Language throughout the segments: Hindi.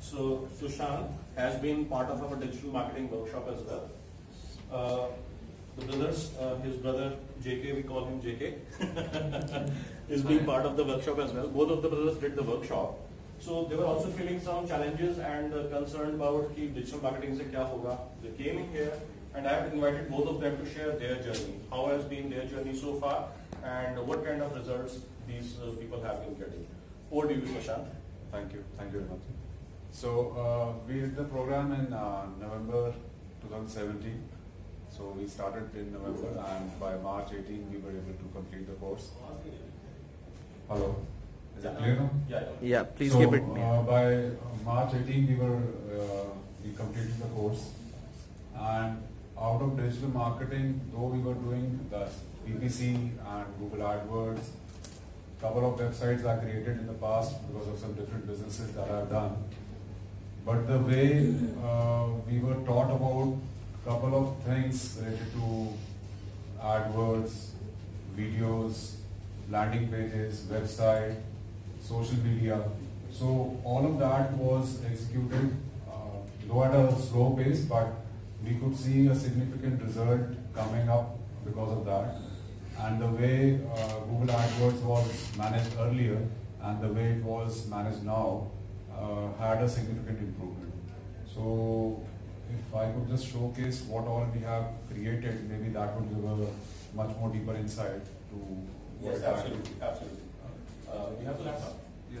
So Sushant has been part of our digital marketing workshop as well. Uh, the brothers, uh, his brother JK, we call him JK, is being part of the workshop as well. Both of the brothers did the workshop. So they were also feeling some challenges and uh, concerned about ki digital marketing se kya hoga. They came in here and I have invited both of them to share their journey. How has been their journey so far and what kind of results these uh, people have been getting. Over to you, Sushant. Thank you. Thank you very much. So uh, we did the program in uh, November 2017. So we started in November and by March 18 we were able to complete the course. Hello. Is it clear now? Yeah. Yeah, please so, keep it. Uh, by March 18 we were uh, we completed the course and out of digital marketing though we were doing the PPC and Google AdWords couple of websites I created in the past because of some different businesses that I've done. But the way uh, we were taught about a couple of things related to AdWords, videos, landing pages, website, social media. So all of that was executed, uh, though at a slow pace, but we could see a significant result coming up because of that and the way uh, Google AdWords was managed earlier and the way it was managed now uh, had a significant improvement. So if I could just showcase what all we have created, maybe that would give a much more deeper insight to Yes, absolutely, absolutely. Uh, you have the laptop? Yeah.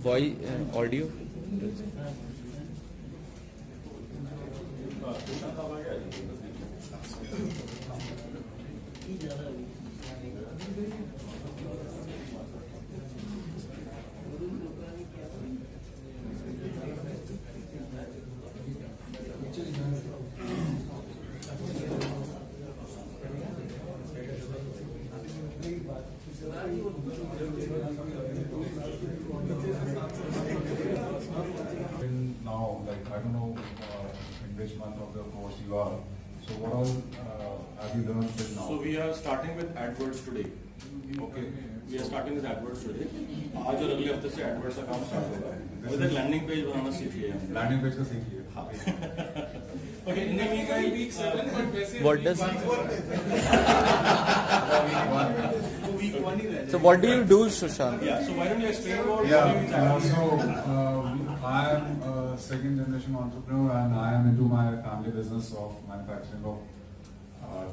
Voice, uh, audio. Uh, Sushant, how are you? In now, like I don't know uh, in which month of the course you are. So what all uh, have you learned till now? So we are starting with AdWords today. okay. We are starting with AdWords today. आज और अगले हफ्ते से AdWords का काम स्टार्ट होगा विद लैंडिंग पेज बनाना सीखिए हम लैंडिंग पेज का सीखिए okay in the meanwhile week 7 but What does? So what do you do, Sushant? Yeah, so why don't you explain about Yeah, what you uh, exactly so uh, I am a second generation entrepreneur and I am into my family business of manufacturing of uh,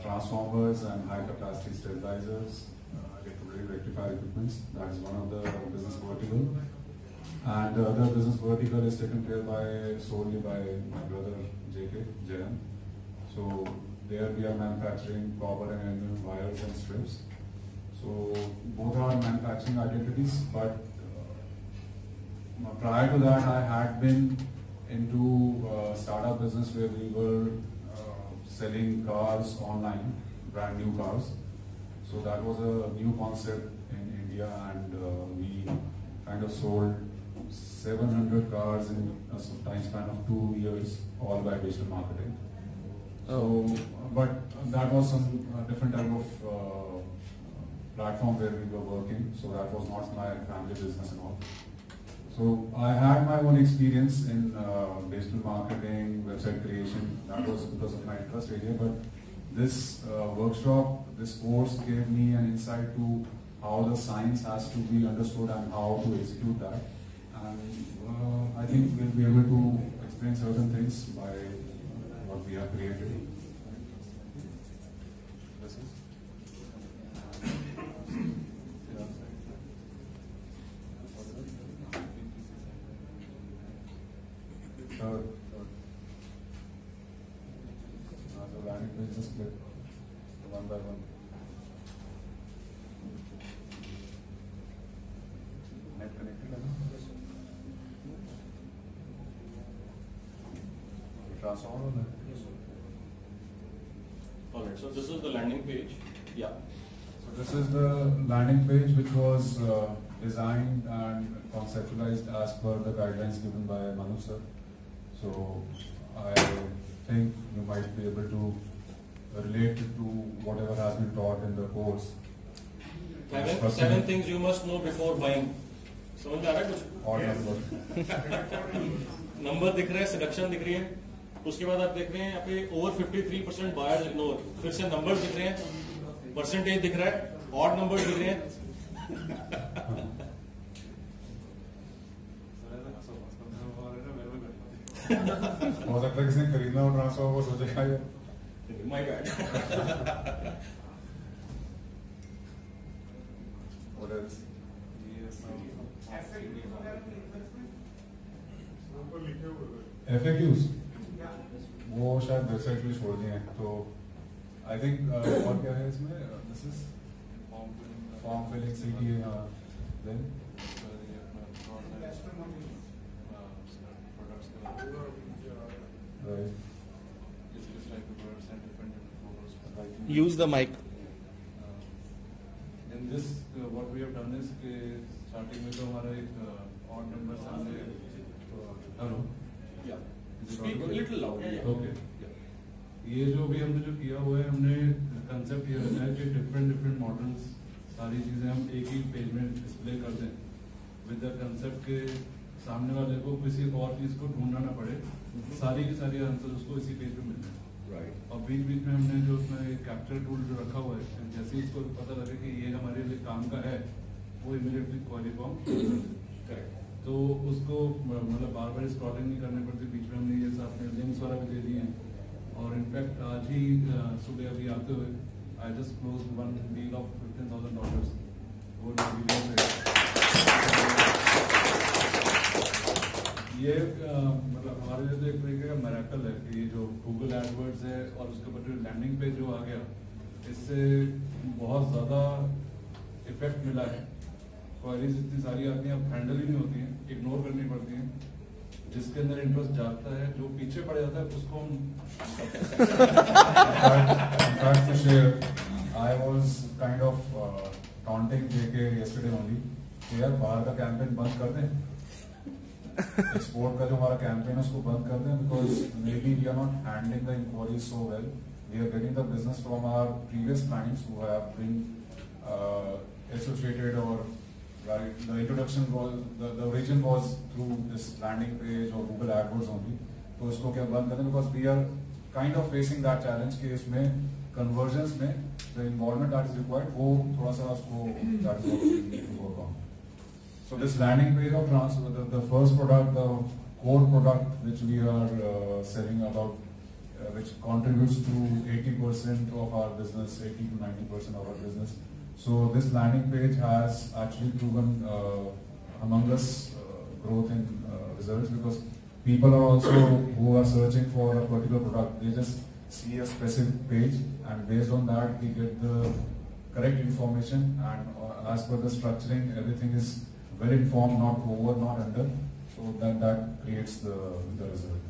transformers and high capacity stabilizers, uh, rectifier equipments. That is one of the business vertical. And the other business vertical is taken care by solely by my brother JK, Jayan. So there we are manufacturing copper and aluminum wires and strips. So both are manufacturing identities, but uh, prior to that, I had been into uh, startup business where we were uh, selling cars online, brand new cars. So that was a new concept in India, and uh, we kind of sold 700 cars in a time span of two years, all by digital marketing. So, but that was some uh, different type of uh, platform where we were working, so that was not my family business and all. So I had my own experience in uh, digital marketing, website creation. That was because of my interest area. But this uh, workshop, this course gave me an insight to how the science has to be understood and how to execute that. and uh, I think we'll be able to explain certain things by what we have created. This is. Third, third. Uh, the landing page just click one by one. Net connected, है ना? Transformer on that? All right, so this is the landing page. Yeah. So this is the landing page which was uh, designed and conceptualized as per the guidelines given by Manu sir. So I think you might be able to relate it to whatever has been taught in the course. Seven, Personally- seven things you must know before buying. समझ में आ रहा है कुछ Or number. नंबर दिख रहा है सिलेक्शन दिख रही है उसके बाद आप देख रहे हैं यहाँ पे ओवर 53 परसेंट बायर्स इग्नोर फिर से नंबर्स दिख रहे हैं परसेंटेज दिख रहा है ऑड नंबर्स दिख रहे हैं। हो सकता है किसी ने खरीदना हो ट्रांसफ़र वो सोचेगा ये। My bad what else? FAQs वो शायद वेबसाइट पे छोड़ दिए हैं तो आई थिंक और क्या है इसमें this is form filling C T then Use the mic. Uh, In this, uh, what we have done is कि starting में तो हमारा एक odd number सामने लाउड ओके ये जो भी हमने जो किया हुआ है हमने कंसेप्ट ये रखा है कि डिफरेंट डिफरेंट मॉडल्स सारी चीज़ें हम एक ही पेज में डिस्प्ले कर दें। विद द कंसेप्ट के सामने वाले को किसी और चीज़ को ढूंढना ना पड़े। सारी की सारी आंसर उसको इसी पेज पे मिल जाए। राइट और बीच बीच में हमने जो उसमें कैप्चर टूल जो रखा हुआ है जैसे ही उसको पता लगे कि ये हमारे लिए काम का है वो इमीडिएटली क्वालिफॉर्म करेक्ट तो उसको मतलब बार बार स्क्रॉलिंग नहीं करनी पड़ती, बीच में हमने ये साथ में लिंक्स वगैरह भी दे दिए हैं। और इनफैक्ट आज ही सुबह अभी आते हुए I just close one deal of fifteen thousand dollars वो ये मतलब हमारे लिए तो एक तरीके का मेरेकल है कि ये जो गूगल एडवर्ड्स है और उसके ऊपर जो लैंडिंग पेज जो आ गया, इससे बहुत ज़्यादा इफ़ेक्ट मिला है। क्वारीज इतनी सारी आती हैं अब हैंडल ही नहीं होती हैं इग्नोर करनी पड़ती हैं। जिसके अंदर इंटरेस्ट जागता है जो पीछे पड़ जाता है उसको हम in fact, to share, I was kind of uh, taunting JK yesterday only. कि यार बाहर का कैंपेन बंद कर दें। एक्सपोर्ट का जो हमारा कैंपेन है उसको बंद कर दें because maybe we are not handling the enquiries so well we are getting the business from our previous clients who have been associated or right the introduction was the, the origin was through this landing page or Google AdWords only तो उसको क्या बंद करें because we are kind of facing that challenge कि इसमें कन्वर्जन्स में the involvement that is required वो थोड़ा सा उसको that is landing page of transfer, the, the first product, the core product which we are uh, selling about, uh, which contributes to 80% of our business, 80 to 90% of our business. So this landing page has actually proven uh, humongous uh, growth in uh, results because people are also who are searching for a particular product, they just see a specific page and based on that we get the correct information and uh, as per the structuring, everything is well informed, not over, not under. So then that creates the, the result.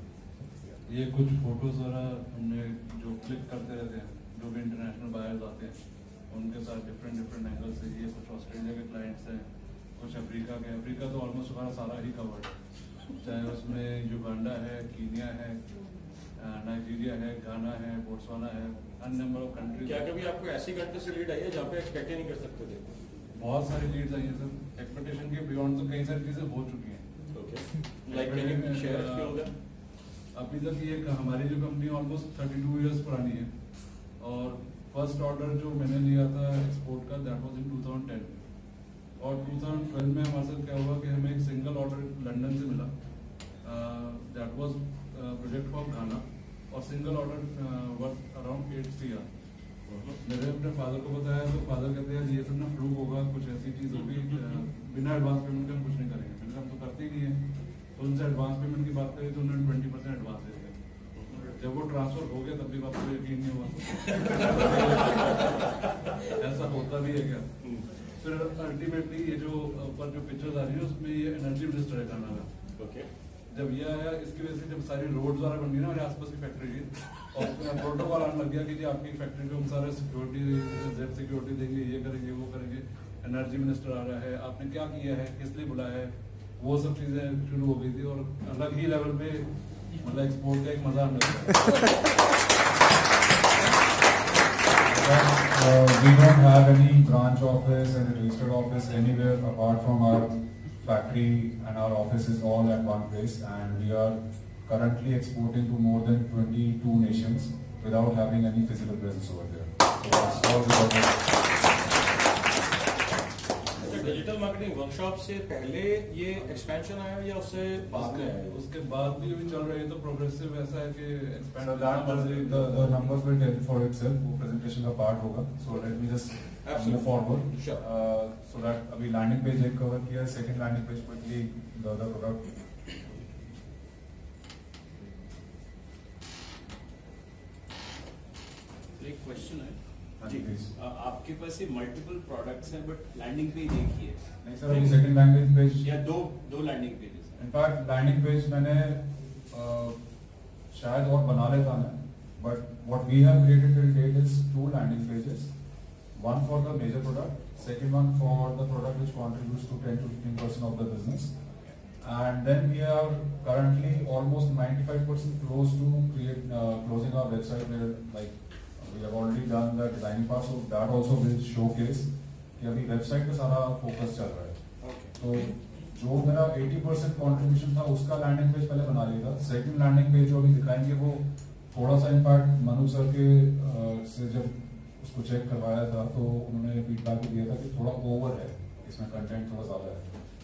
ये कुछ फोटोज वगैरह हमने जो क्लिक करते रहते हैं जो भी इंटरनेशनल बायर्स आते हैं उनके साथ डिफरेंट डिफरेंट एंगल से ये कुछ ऑस्ट्रेलिया के क्लाइंट्स हैं कुछ अफ्रीका के। अफ्रीका तो ऑलमोस्ट हमारा सारा ही कवर्ड है। चाहे उसमें युगांडा है कीनिया है नाइजीरिया है गाना है बोट्सवाना है अन्य नंबर ऑफ़ कंट्रीज़ क्या कभी आपको ऐसी कंट्री से लीड आई है जहाँ पे एक्सपेक्ट नहीं कर सकते थे? बहुत सारी लीड्स आई हैं सर एक्सपेक्टेशन के बियॉन्ड तो कई सारी चीज़ें हो चुकी हैं। ओके लाइक अभी तक ये हमारी जो company almost thirty two years पुरानी है। और फ़र्स्ट ऑर्डर जो मैंने लिया था एक्सपोर्ट का दैट वाज इन 2010 और 2012 में हमारे साथ क्या हुआ कि हमें एक सिंगल ऑर्डर लंदन से मिला। That was project for Ghana और single order worth around eight C R मैंने अपने फादर को बताया तो फादर कहते हैं ये सब ना फ्लूक होगा, कुछ ऐसी चीज़ होगी बिना एडवांस पेमेंट के हम कुछ नहीं करेंगे. मैंने हम तो करते ही नहीं है. तो उनसे एडवांस पेमेंट की बात करी तो उन्होंने ट्वेंटी परसेंट एडवांस दे जब वो ट्रांसफ़र हो गया तब भी वापस यकीन नहीं हुआ ऐसा होता भी है क्या? फिर अल्टीमेटली ये जो ऊपर जो पिक्चर्स आ रही है उसमें ये एनर्जी मिनिस्टर है खाना का ओके जब ये आया इसकी वजह से जब सारी रोड वगैरह बन गई ना हमारे आसपास की फैक्ट्री की और प्रोटोकॉल आने लग गया कि जी आपकी फैक्ट्री को हम सारे सिक्योरिटी जेड सिक्योरिटी देंगे ये करेंगे वो करेंगे एनर्जी मिनिस्टर आ रहा है आपने क्या किया है किस लिए बुलाया है वो सब चीज़ें शुरू हो गई थी और अलग ही लेवल पे मतलब एक्सपोर्ट का एक मजा हमें लगा Uh, we don't have any branch office and a registered office anywhere apart from our factory and our office is all at one place and we are currently exporting to more than 22 nations without having any physical presence over there. So that's all because of अच्छा digital marketing workshop से पहले ये एक्सपेंशन आया या उससे बाद में आया उसके बाद भी अभी चल रही है तो प्रोग्रेसिव ऐसा है कि expand that the, the numbers will tell for itself, वो presentation का part होगा. So let me just Absolutely. move forward. Sure. Uh, so that अभी landing page एक cover किया है, second landing page quickly the other product. एक क्वेश्चन है हाँ जी, आपके पास ये मल्टीपल प्रोडक्ट्स हैं बट लैंडिंग पेज एक ही है नहीं सर अभी second landing page. या दो दो लैंडिंग पेजेस हैं In fact landing page मैंने uh, शायद और बना लेता मैं. But what we have created till date is two landing pages. One for the major product, second one for the product which contributes to 10 to 15 percent of the business. And then we are currently almost 95% close to create, uh, closing our website where like we have already done the designing part, so that also will showcase कि अभी website पे सारा focus चल रहा है. तो जो मेरा 80 परसेंट कॉन्ट्रीब्यूशन था उसका लैंडिंग पेज पहले बना लिया था। सेकंड लैंडिंग पेज जो अभी दिखाएँगे वो थोड़ा सा इनफैक्ट मनु सर के से जब उसको चेक करवाया था तो उन्होंने फीडबैक भी दिया था कि थोड़ा ओवर है इसमें कंटेंट थोड़ा ज़्यादा है।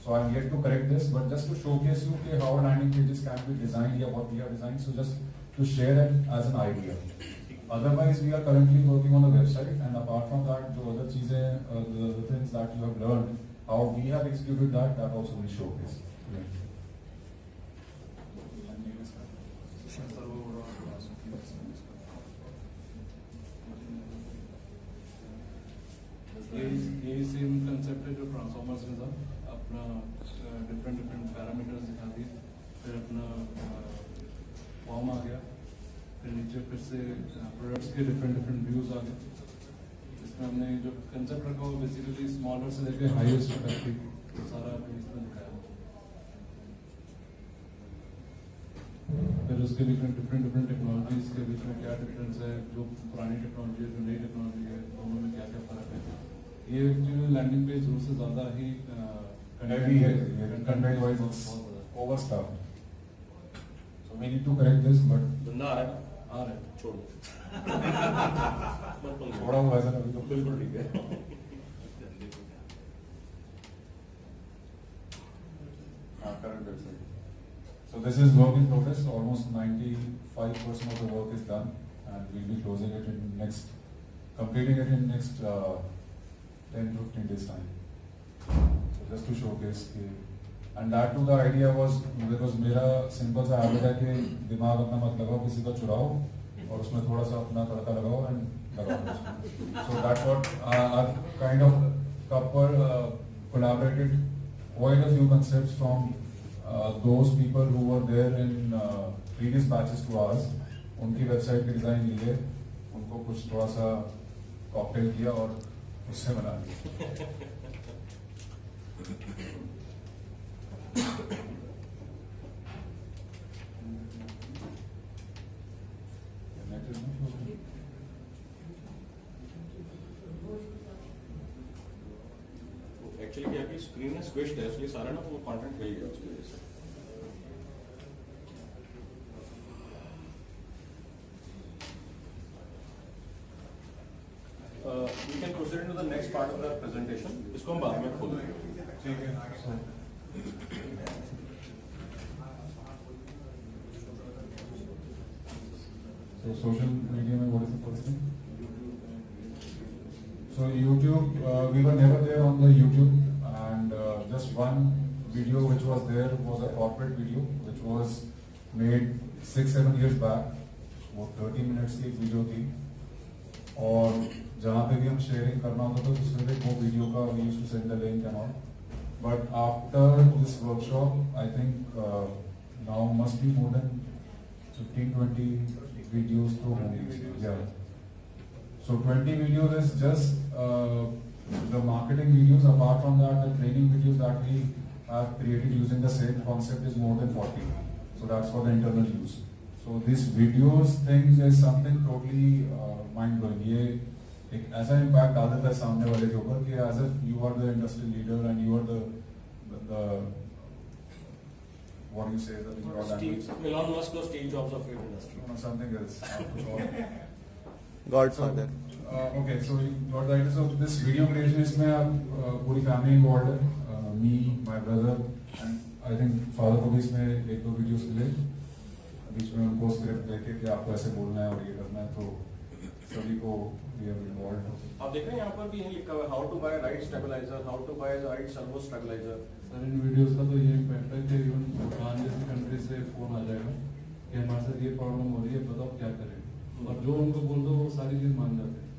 So I yet to correct this but just to showcase you कि how landing pages can be design या what we have design so just to share it as an idea Otherwise, we are currently working on the website, and apart from that, the other cheeses, uh, the, the things that you have learned, how we have executed that, that also will showcase. यही सेम कंसेप्ट है जो ट्रांसफॉर्मर्स में था अपना डिफरेंट डिफरेंट पैरामीटर्स दिखा दिए फिर अपना फॉर्म आ गया फिर फिर से प्रोडक्ट्स के डिफरेंट डिफरेंट व्यूज़ आ गए। इसमें हमने जो कंसेप्ट रखा हुआ बेसिकली स्मॉलर से लेकर हाईएस्ट तक तो सारा इसमें दिखाया। फिर उसके डिफरेंट डिफरेंट डिफरेंट टेक्नोलॉजीज़ के बीच में क्या डिफरेंस है जो पुरानी टेक्नोलॉजी है जो नई टेक्नोलॉजी है दोनों में क्या क्या फ़र्क है। ये एक्चुअली लैंडिंग पेज ज़रूर से ज़्यादा ही है, content wise it's overstuffed. So we need to correct this, but धंधा है है छोड़ हुआ है तो बिल्कुल ठीक है हाँ. So this is work in progress, almost ninety-five percent of the work is done, and we'll be closing it in next, completing it in next, uh, ten to fifteen days time. So just to showcase कि, and that too the idea was, because मेरा simple सा habit है कि दिमाग अपना मत लगाओ किसी का चुराओ, और उसमें थोड़ा सा अपना तड़का लगाओ and लगाओ what uh, I've kind of couple uh, collaborated quite a few concepts from uh, those people who were there in uh, previous batches to. उनकी वेबसाइट के डिज़ाइन लिए उनको कुछ थोड़ा सा कॉकटेल किया और उससे बना दिया एक्चुअली क्या कि स्क्रीन में स्क्विश्ड है इसलिए सारा ना वो कंटेंट हिल गया उसकी वजह से Uh, we can proceed proceed into the next part of the presentation. इसको हम बाद में खोलेंगे. ठीक है So social media में what is the first thing? So YouTube, uh, we were never there on the YouTube and uh, just one video which was there was a corporate video which was made six seven years back. वो 30 minutes की वीडियो थी और जहाँ पे भी हम शेयरिंग करना होता था दूसरे दिन वो वीडियो का we used to send the link and all But after this workshop, I think uh, now must be more than 15, 20 videos through movies. Yeah. So 20 videos is just uh, the marketing videos. Apart from that, the training videos that we have created using the same concept is more than 40. So that's for the internal use. So this videos thing is something totally uh, mind-blowing. एक ऐसा impact डाल देता है सामने वाले के ऊपर कि you are the industry leader and you are the the, the what you say your language? Steve, Elon Musk or Steve Jobs of your industry. No, something else. Godfather. Uh, okay, so you got the idea. So this video creation इसमें आप uh, पूरी family involved है. Uh, me, my brother, and I think father को भी इसमें एक दो videos मिले. बीच में उनको स्क्रिप्ट देके कि आपको ऐसे बोलना है और ये करना है तो सभी को we have involved. आप देख रहे हैं यहाँ पर भी यही लिखा हुआ है how to buy right stabiliser how to buy right servo stabiliser sir in videos का तो ये इम्पैक्ट है कि इवन भूटान जैसी कंट्री से फ़ोन आ जाएगा कि हमारे साथ ये प्रॉब्लम हो रही है बताओ क्या करें। और जो उनको बोल दो वो सारी चीज़ मान जाते हैं।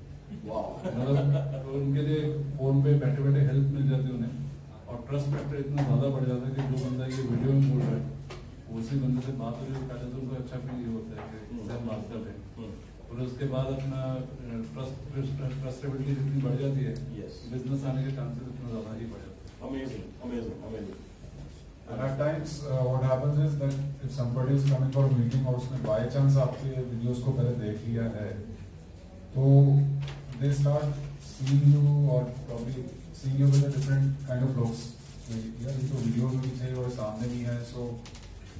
मतलब तो उनके लिए फ़ोन पे बैठे बैठे हेल्प मिल जाती है उन्हें। और ट्रस्ट फैक्टर इतना ज़्यादा बढ़ जाता है कि जो बंदा ये वीडियो में बोल रहा है उसी बंदे से बात हो रही है पहले तो उनको अच्छा फील होता है कि सर बात कर रहे हैं। और उसके बाद अपना ट्रस्ट ट्रस्टेबिलिटी जितनी बढ़ जाती है Yes. बिज़नेस आने के चांसेस उतना ज़्यादा ही बढ़ जाते हैं amazing amazing amazing And at times, uh, what happens is that if somebody is coming for a meeting और उसने by chance आपके videos को पहले देख लिया है, तो they start seeing you or probably seeing you with a different kind of looks. So, यार ये तो वीडियो में भी थे और सामने भी है, so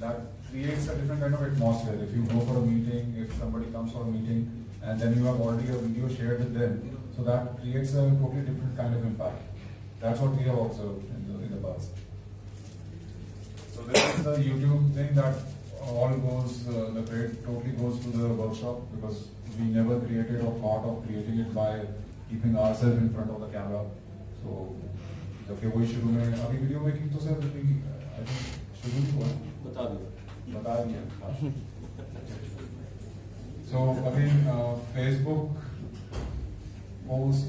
that creates a different kind of atmosphere. If you go for a meeting, if somebody comes for a meeting, and then you have already a video shared with them, so that creates a totally different kind of impact. That's what we have observed in the, in the past. So this is the YouTube thing that all goes, uh, the credit totally goes to the workshop because we never created or thought of creating it by keeping ourselves in front of the camera. So जबकि वही शुरू में अभी वीडियो मेकिंग तो सर अभी I ही है। बता दिया बता uh, Facebook post.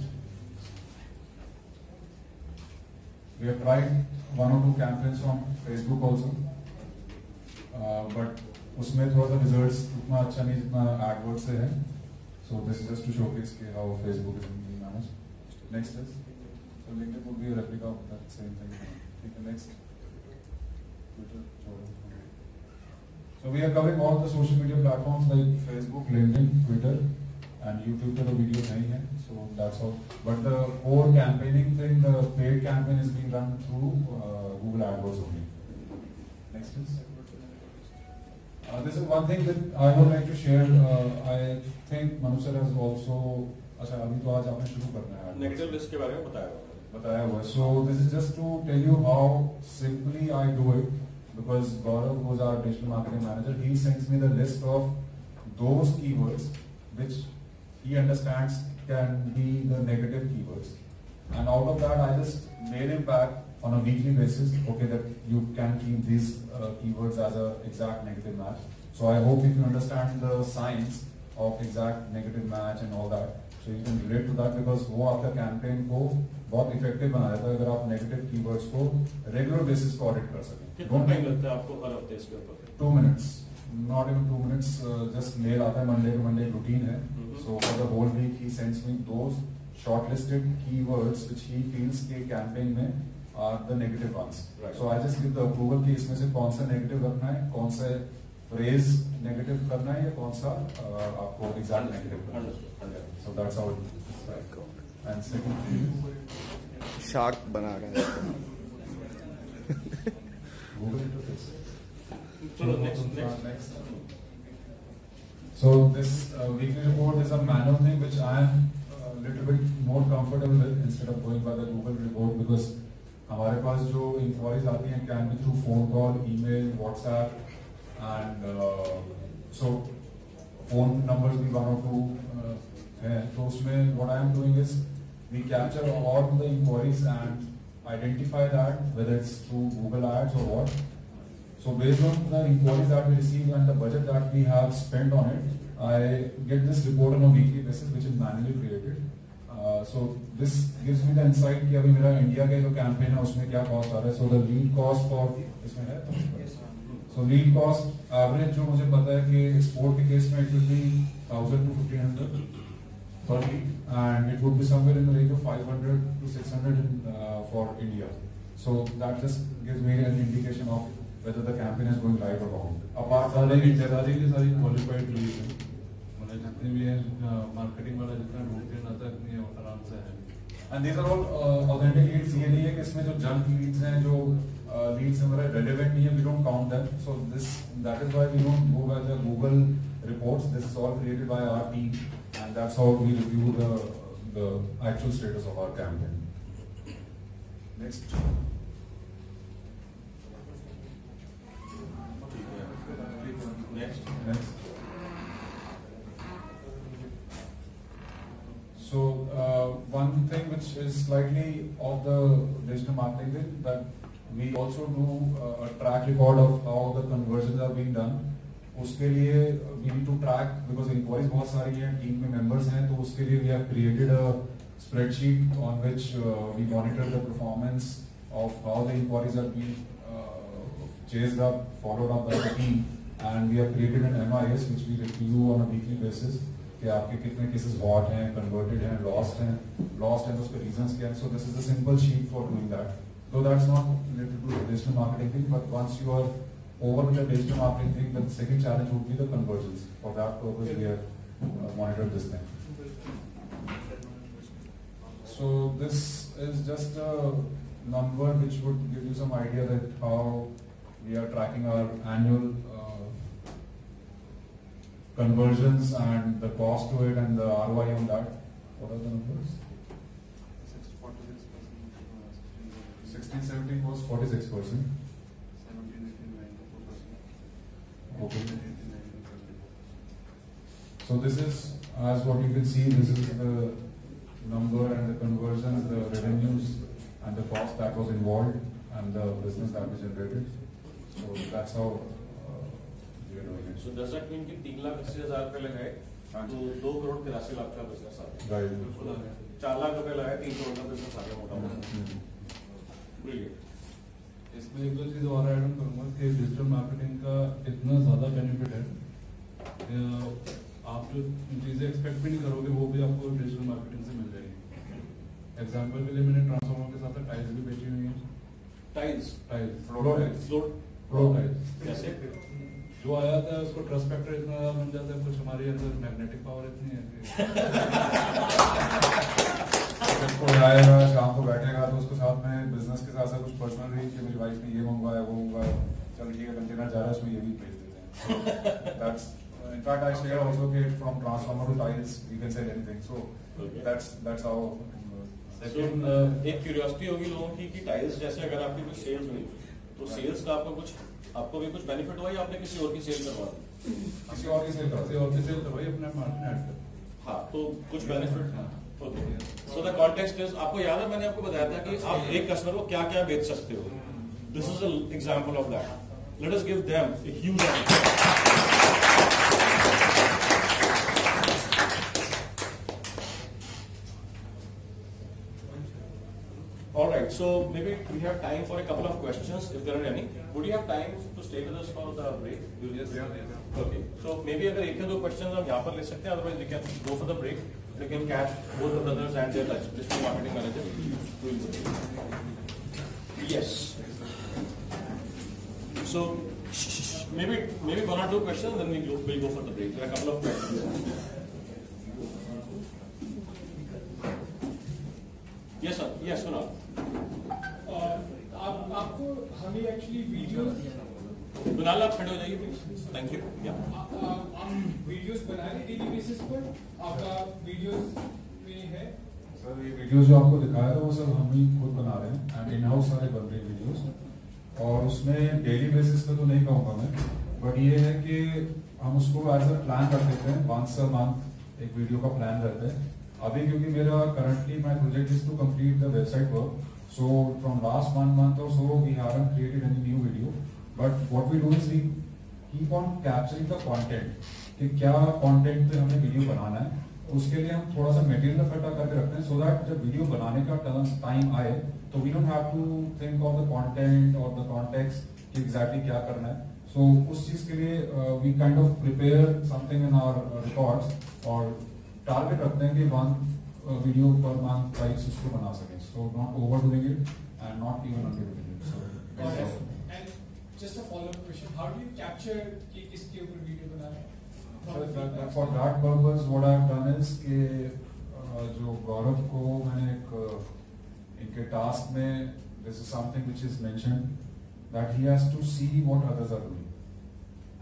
We have tried one or two campaigns from Facebook also, uh, उसमें थोड़ा सा results उतना अच्छा नहीं जितना AdWords से है. So this is just to showcase के Facebook is being managed. Next is, so LinkedIn would be a replica of that same thing. ठीक है next. So we are covering all the social media platforms like Facebook, LinkedIn, Twitter, and YouTube पे तो videos नहीं है. So that's all. But the core campaigning thing, the paid campaign is being run through uh, Google AdWords only. Next is. Uh, this is one thing that I would like to share. Uh, I think Manu sir has also. अच्छा अभी तो आज आपने शुरू करना है. नेगेटिव लिस्ट के बारे में बताया बताया हुआ है. So this is just to tell you how simply I do it because Gaurav, who's our digital marketing manager, he sends me the list of those keywords which he understands can be the negative keywords. And out of that, I just mail him back on a weekly basis, okay, that you can keep these uh, keywords as a exact negative match. So I hope if you understand the science of exact negative match and all that, so you can relate to that because वो आपका campaign को बहुत effective बना देता है अगर आप negative keywords को regular basis पे audit कर सकें. कितना टाइम लगता है आपको हर हफ़्ते इसके ऊपर minutes, not even two minutes. Uh, just mail आता है Monday to Monday routine है. Mhm. So for the whole week he sends me those shortlisted keywords which he feels के campaign में are the negative ones. Right. So I just give the approval कि इसमें से कौन सा negative रखना है, कौन सा phrase negative करना है या कौन सा uh, आपको exact negative करना है. So that's how it is. Right. Shark बना रहा है Uh, next. So this uh, weekly report is a manual thing which I am uh, little bit more comfortable with instead of going by the Google report because हमारे पास जो inquiries आती हैं can be through phone call, email, WhatsApp and uh, so phone numbers भी one or two uh, हैं तो उसमें what I am doing is we capture all the inquiries and identify that whether it's through Google Ads or what. So based on the inquiries that we receive and the budget that we have spent on it, I get this report on a weekly basis which is manually created. Uh, so this gives me the insight कि अभी मेरा इंडिया का जो कैंपेन है उसमें क्या कॉस्ट आ रहा है so the lead cost for इसमें है सो लीड कॉस्ट एवरेज जो मुझे पता है कि स्पोर्ट के केस में it will be thousand to fifteen hundred per lead and it would be somewhere in the range of 500 to 600 in, uh, for India. So that just gives me an indication of whether the campaign is going live or not. Apart from the सारी की सारी क्वालिफाइड लीड है मतलब जितने भी है मार्केटिंग वाला जितना ढूंढ के लाता है आराम से है and these are all uh, authentic leads. ये नहीं है कि इसमें जो junk leads हैं जो uh, leads हमारे relevant नहीं है, we don't count them. So this that is why we don't go by the Google reports. This is all created by our team, that's how we review the the actual status of our campaign. Next. Next. So, uh, one thing which is slightly of the digital marketing thing, that we also do uh, a track record of how the conversions are being done. उसके लिए we need to track because employees बहुत सारी हैं टीम में मेंबर्स हैं तो उसके लिए we have created a spreadsheet on which we monitor the performance of how the inquiries are been chased up followed up by the team and we have created an MIS which we review on a weekly basis कि आपके कितने केसेस हॉट हैं कन्वर्टेड हैं लॉस्ट हैं लॉस्ट हैं उसके रीजंस क्या हैं। So this is a simple sheet for doing that so that's not related to digital marketing but once you are over the digital marketing thing the second challenge would be the conversions for that purpose we have uh, monitored this thing so this is just a number which would give you some idea that how we are tracking our annual uh, conversions and the cost to it and the ROI on that. What are the numbers? 16, 17 was 46 percent. Okay. So this is, as what you can see, this is the number and the conversions, the revenues and the cost that was involved and the business that was generated. So that's how uh, we are doing it. So does that mean कि तीन लाख अस्सी हजार रुपए लगाए हाँ तो जी। दो करोड़ तिरासी लाख का बिजनेस आ गया Right. चार लाख रुपए लगाए तीन करोड़ का बिजनेस आ गया मोटा मोटा हम्म। Brilliant. इसमें एक दो चीज़ और ऐड करूँगा कि डिजिटल मार्केटिंग का इतना ज़्यादा बेनिफिट है आप जो चीज़ें एक्सपेक्ट भी नहीं करोगे वो भी आपको डिजिटल मार्केटिंग से मिल जाएगी। एग्जांपल के लिए मैंने ट्रांसफॉर्मर के साथ टाइल्स भी बेची हुई हैं। Tiles tiles Floor tiles. Floor floor tiles कैसे? जो आ जाता है उसको ट्रस्ट फैक्टर इतना बन जाता है कुछ हमारे अंदर मैग्नेटिक पावर इतनी है जब कोई आएगा शाम को बैठेगा तो उसके साथ में बिज़नेस के साथ साथ कुछ पर्सनल भी कि मेरी वाइफ ने ये मंगवाया वो मंगवाया। चल ठीक है कंटेनर जा रहा है उसमें ये भी भेज देते हैं। That's in fact I share also कि from transformer to tiles you can say anything. So Okay. that's that's how So, uh, एक क्यूरियोसिटी होगी लोगों की कि टाइल्स जैसे अगर आपकी कुछ सेल्स हुई तो सेल्स का आपको कुछ आपको भी कुछ बेनिफिट हुआ या आपने किसी और की सेल करवा दी? किसी और की सेल किसी और की सेल करवाई अपने मार्केट ऐड कर हाँ तो कुछ बेनिफिट हाँ। सो द कॉन्टेक्स्ट इज़ आपको याद है मैंने आपको बताया था कि आप एक कस्टमर को क्या क्या बेच सकते हो this is example of that let us give them huge All right, so maybe we have time for a couple of questions, if there are any. Would you have time to stay with us for the break? Yes. Okay, so maybe अगर एक या दो questions हम यहाँ पर ले सकते हैं, otherwise we can go for the break. We can catch both the brothers and their digital marketing manager. doing the. Yes. So maybe maybe one or two questions, then we go, we'll go for the break. There are a couple of questions. Yes, sir. Yes, Kunal. आप आपको हमें एक्चुअली वीडियोस कुणाल आप खड़े हो जाइए प्लीज़ थैंक यू या वीडियोस बना रहे डेली बेसिस पर। आपका वीडियोस में है। सर ये वीडियोस जो आपको दिखाया था वो सब हम ही खुद बना रहे हैं एंड इन हाउस सारे बन रहे हैं वीडियोस और उसमें डेली बेसिस पे तो नहीं कहूँगा मैं बट ये है कि हम उसको एज अ प्लान कर देते हैं। वंस अ मंथ एक वीडियो का प्लान रहता है। अभी क्योंकि मेरा currently my project is to complete the website work so from last one month और so we haven't created any new video but what we do is we keep on capturing the content कि क्या कंटेंट पे हमें वीडियो बनाना है। उसके लिए हम थोड़ा सा मटेरियल इकट्ठा करके रखते हैं सो दैट जब वीडियो बनाने का टाइम आए तो we don't have to think of the content और द कॉन्टेक्स्ट कि एग्जैक्टली क्या करना है। सो so, उस चीज़ के लिए we kind of prepare something in our records और टारगेट रखते हैं कि one video per month types उसको बना सकें। So not over doing it and not even under doing it so just a follow-up question, how do you capture कि किसके ऊपर वीडियो बना रहे हैं? The that purpose what I have done is कि uh, जो गौरव को मैंने एक uh, इनके टास्क में this is something which is mentioned that he has to see what others are doing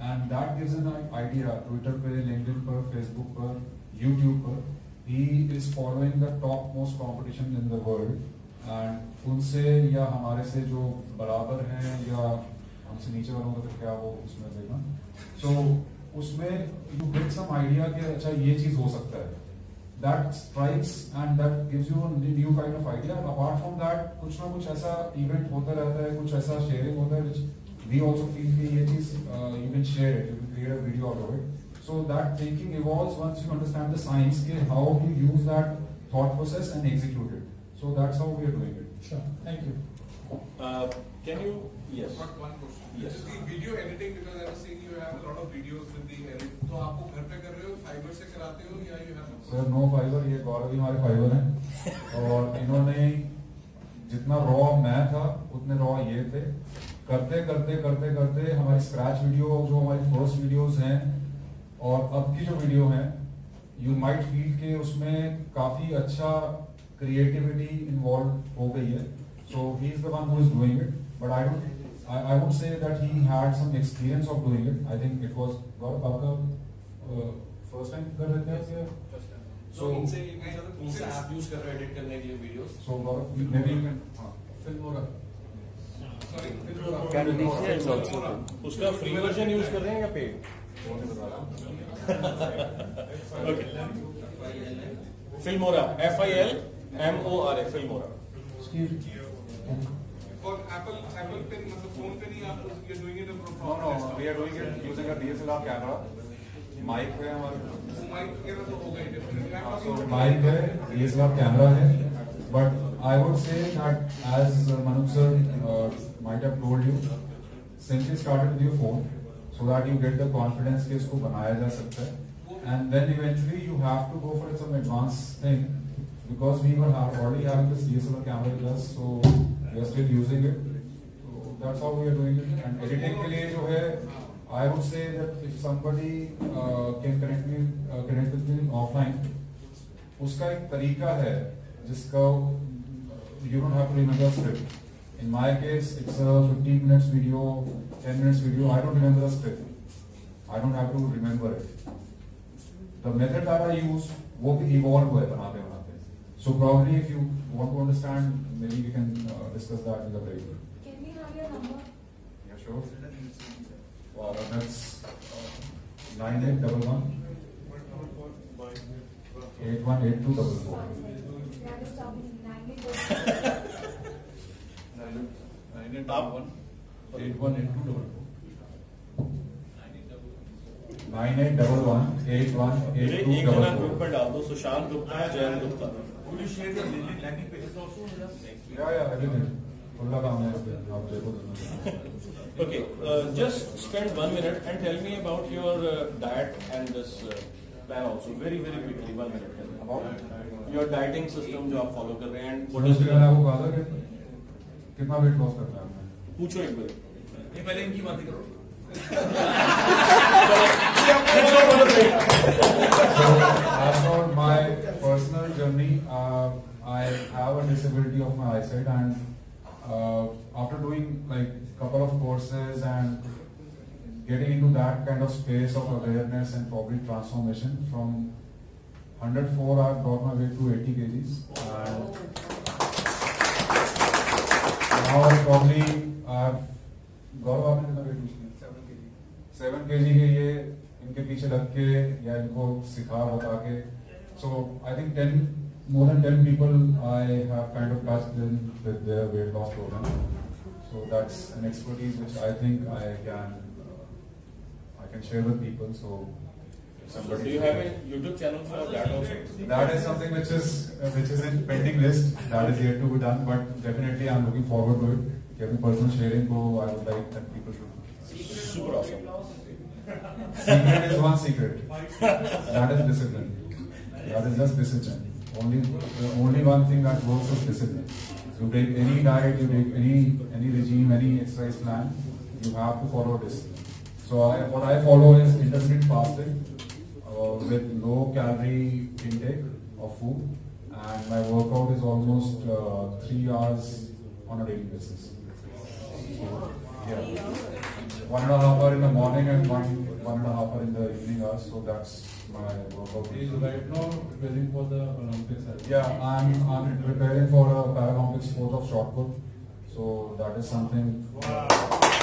and that gives an idea Twitter पे लिंक्डइन पर फेसबुक पर यूट्यूब पर he is following the top most competition in the world and उनसे या हमारे से जो बराबर हैं या हमसे नीचे वालों का फिर क्या वो उसमें देखना सो उसमें यू गेट सम आइडिया कि अच्छा ये चीज़ हो सकता है that strikes and that gives you new kind of idea apart from that कुछ ना कुछ ऐसा इवेंट होता रहता है कुछ ऐसा शेयरिंग होता है which we also feel कि ये चीज़ uh, you can share it you can create a video out of it so that thinking evolves once you understand the science के how to use that thought process and execute it so that's how we are doing it Sure, thank you. Uh, can you, yes. Got one question. Yes. Just the video editing because I was seeing you have a lot of videos with the edit. तो आपको घर पे कर रहे हो फाइबर से कराते हो या you have sir no fibre ये गौरव ही हमारे फाइबर हैं और इन्होंने जितना रॉ मैं था उतने रॉ ये थे करते करते करते करते हमारी स्क्रैच वीडियो जो हमारी फ़र्स्ट वीडियोस हैं और अब की जो वीडियो हैं यू माइट फील के उसमें काफ़ी अच्छा क्रिएटिविटी इन्वॉल्व हो गई है So he is the one who is doing it but I don't I, I would say that he had some experience of doing it. I think it was Gaurav आपका uh, first time कर रहे थे या So इनसे ये पूछा था कौन सा ऐप यूज कर रहे हो एडिट करने के लिए videos So Gaurav, maybe you can. हाँ. Filmora? Sorry, Filmora. Camtasia is also Filmora. उसका फ्री वर्जन यूज कर रहे हैं या पेड वो नहीं बता रहा. Okay Filmora F I L M O R A Filmora mic है but I would say that as Manu sir might have told you since you started with your phone so that you get the confidence कि इसको बनाया जा सकता है। And then eventually you have to go for some advance thing because we were have, already having this DSLR camera with us, so we are still using it. So that's how we are doing it. And editing के लिए जो है, I would say that if somebody uh, can connect me, uh, connect with me offline, उसका एक तरीका है जिसका you don't have to remember script. In my case, it's a 15 minutes video, 10 minutes video. I don't remember the script. I don't have to remember it. The method that I use वो भी evolve हुआ है बनाते. So probably if you want to understand, maybe we can uh, discuss that with the break. Can we have your number? Yeah, sure. Wow, that's uh, nine eight double one eight one eight two double four. We are stopping nine eight. Nine eight आप- double one, eight one eight two double four. Nine eight double one eight one मुझे eight two एक जना double ग्रुप four. में डाल दो Sushant Gupta Jayant Gupta Would you share the landing pages also with us? Yeah, yeah, everything. है Okay, uh, just spend one minute and tell me about your uh, diet and this uh, plan also. Very, very quickly, one minute. Tell me about your dieting system जो आप follow कर रहे हैं what is उसके मैंने आपको कहा था कि कितना वेट लॉस करना है आपने पूछो एक बार ये पहले इनकी बातें करो So, as for my personal journey, uh, I have a of my eyesight, and uh, after doing like couple of courses and getting into that kind of space of awareness and probably transformation from 104, I've brought my weight to 80 kgs. And now probably I've गौरव आपने कितना वेट लूज किया सेवन के जी के ये इनके पीछे लग के या इनको सिखा बता के so I think ten more than 10 people I have kind of touched in with their weight loss program. So that's an expertise which I think I can uh, I can share with people. So so do you have a YouTube channel for that also? That is something which is uh, which is in pending list. That is yet to be done, but definitely I'm looking forward to it. Given personal sharing, so I would like that people should. Super awesome. secret is one secret. that is discipline. That is just discipline. Only only one thing that works is discipline. You take any diet, you take any any regime, any exercise plan, you have to follow discipline. So I, what I follow is intermittent fasting uh, with low calorie intake of food, and my workout is almost uh, three hours on a daily basis. So, yeah, one and a half hour in the morning and one one and a half hour in the evening hours. So that's my workout. He is right now preparing for the Olympics. Yeah, I'm I'm preparing for a Paralympic sport of shot put. So that is something.